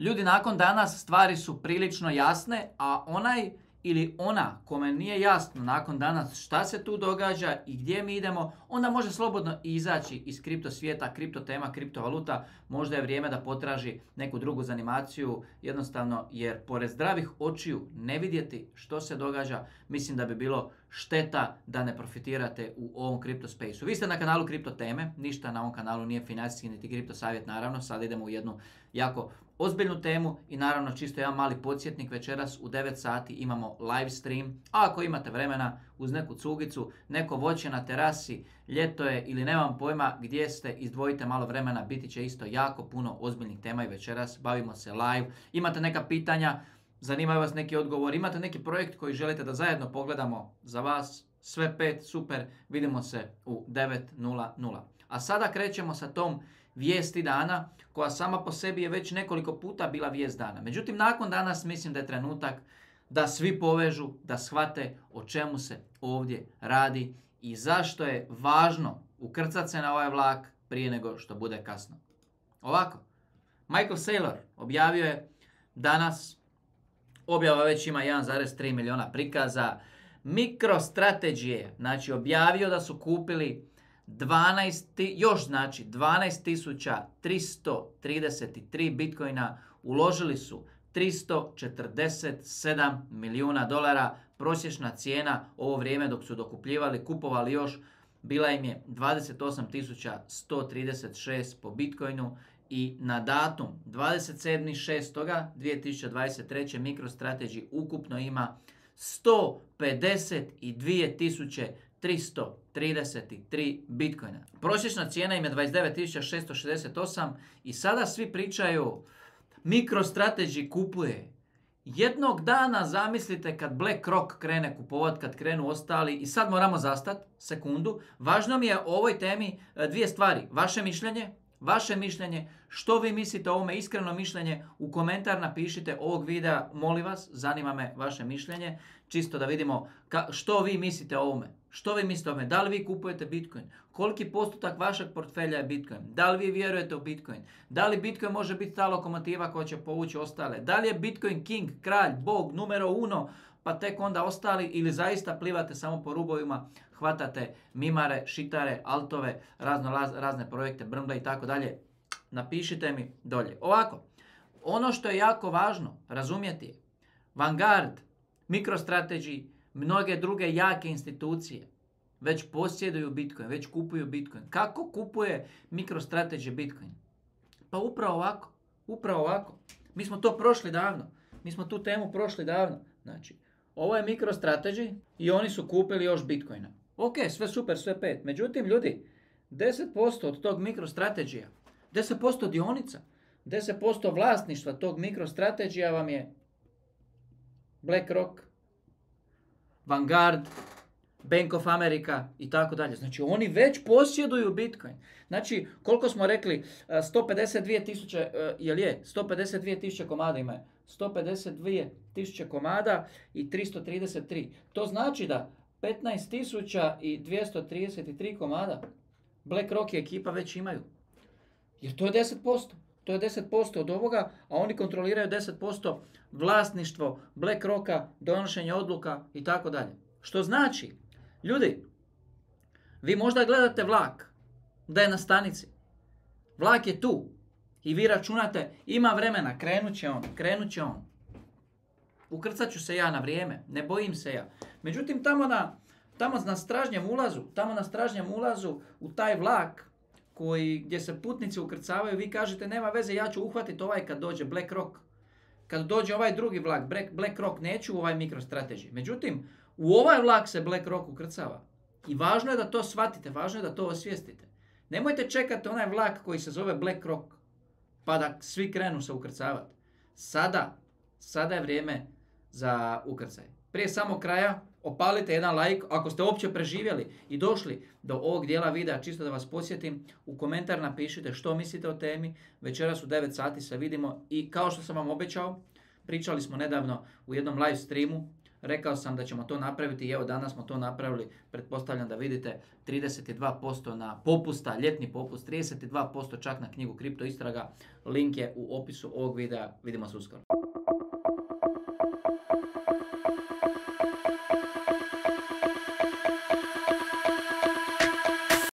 Ljudi, nakon danas stvari su prilično jasne, a onaj ili ona kome nije jasno nakon danas šta se tu događa i gdje mi idemo, onda može slobodno izaći iz kripto svijeta, kripto tema, kriptovaluta. Možda je vrijeme da potraži neku drugu zanimaciju, jednostavno jer pored zdravih očiju ne vidjeti što se događa, mislim da bi bilo šteta da ne profitirate u ovom kripto spaceu. Vi ste na kanalu kripto teme, ništa na ovom kanalu nije financijski niti kripto savjet naravno, sad idemo u jednu jako ozbiljnu temu i naravno čisto jedan mali podsjetnik večeras u 9 sati imamo live stream. A ako imate vremena uz neku cugicu, neko voće na terasi, ljeto je ili nemam pojma gdje ste, izdvojite malo vremena, biti će isto jako puno ozbiljnih tema i večeras. Bavimo se live. Imate neka pitanja, zanimaju vas neki odgovor, imate neki projekt koji želite da zajedno pogledamo za vas, sve pet, super, vidimo se u 9.00. A sada krećemo sa tom vijesti dana, koja sama po sebi je već nekoliko puta bila vijest dana. Međutim, nakon danas mislim da je trenutak da svi povežu, da shvate o čemu se ovdje radi i zašto je važno ukrcati se na ovaj vlak prije nego što bude kasno. Ovako, Michael Saylor objavio je danas, objava već ima 1,3 milijuna prikaza, MicroStrategy znači objavio da su kupili 12, još znači 12.333 bitcoina uložili su 347 milijuna dolara. Prosječna cijena ovo vrijeme dok su dokupljivali, kupovali još, bila im je 28.136 po bitcoinu i na datum 27.6.2023. MicroStrategy ukupno ima 152.000 333 bitcoina. Prosječna cijena im je 29.668 i sada svi pričaju MicroStrategy kupuje. Jednog dana zamislite kad BlackRock krene kupovat, kad krenu ostali i sad moramo zastat sekundu. Važno mi je o ovoj temi e, dvije stvari. Vaše mišljenje, vaše mišljenje, što vi mislite o ovome, iskreno mišljenje, u komentar napišite ovog videa, molim vas, zanima me vaše mišljenje, čisto da vidimo što vi mislite o ovome. Što vi mislite o ovome? Da li vi kupujete Bitcoin? Koliki postotak vašeg portfelja je Bitcoin? Da li vi vjerujete u Bitcoin? Da li Bitcoin može biti ta lokomotiva koja će povući ostale? Da li je Bitcoin king, kralj, bog, numero uno, pa tek onda ostali ili zaista plivate samo po rubovima, hvatate mimare, šitare, altove, razno, razne projekte, brmble i tako dalje? Napišite mi dolje. Ovako, ono što je jako važno razumjeti je Vanguard, MicroStrategy, mnoge druge jake institucije već posjeduju Bitcoin, već kupuju Bitcoin. Kako kupuje MicroStrategy Bitcoin? Pa upravo ovako, upravo ovako. Mi smo to prošli davno. Mi smo tu temu prošli davno. Znači, ovo je MicroStrategy i oni su kupili još Bitcoina. Ok, sve super, sve pet. Međutim, ljudi, 10% od tog MicroStrategija, 10% dionica, 10% vlasništva tog MicroStrategija vam je BlackRock, Vanguard, Bank of America i tako dalje. Znači oni već posjeduju Bitcoin. Znači koliko smo rekli 152 tisuće, e, jel je? 152 tisuće komada ima. 152 tisuće komada i 333. To znači da 15 tisuća i 233 komada BlackRock i ekipa već imaju. Jer to je 10%. To je 10% od ovoga, a oni kontroliraju 10% vlasništvo BlackRocka, donošenje odluka i tako dalje. Što znači, ljudi, vi možda gledate vlak da je na stanici. Vlak je tu i vi računate ima vremena, krenut će on, krenut će on. Ukrcat ću se ja na vrijeme, ne bojim se ja. Međutim, tamo na, tamo na stražnjem ulazu, tamo na stražnjem ulazu u taj vlak koji, gdje se putnici ukrcavaju, vi kažete nema veze, ja ću uhvatiti ovaj kad dođe BlackRock. Kad dođe ovaj drugi vlak, BlackRock, neću u ovaj MicroStrategy. Međutim, u ovaj vlak se BlackRock ukrcava. I važno je da to shvatite, važno je da to osvijestite. Nemojte čekati onaj vlak koji se zove BlackRock, pa da svi krenu se ukrcavati. Sada, sada je vrijeme za ukrcaj. Prije samog kraja, opalite jedan like ako ste uopće preživjeli i došli do ovog dijela videa, čisto da vas posjetim, u komentar napišite što mislite o temi. Večeras u 9 sati se vidimo i kao što sam vam obećao, pričali smo nedavno u jednom live streamu Rekao sam da ćemo to napraviti i evo danas smo to napravili. Pretpostavljam da vidite 32% na popusta, ljetni popust, 32% čak na knjigu Kripto Istraga. Link je u opisu ovog videa. Vidimo se uskoro.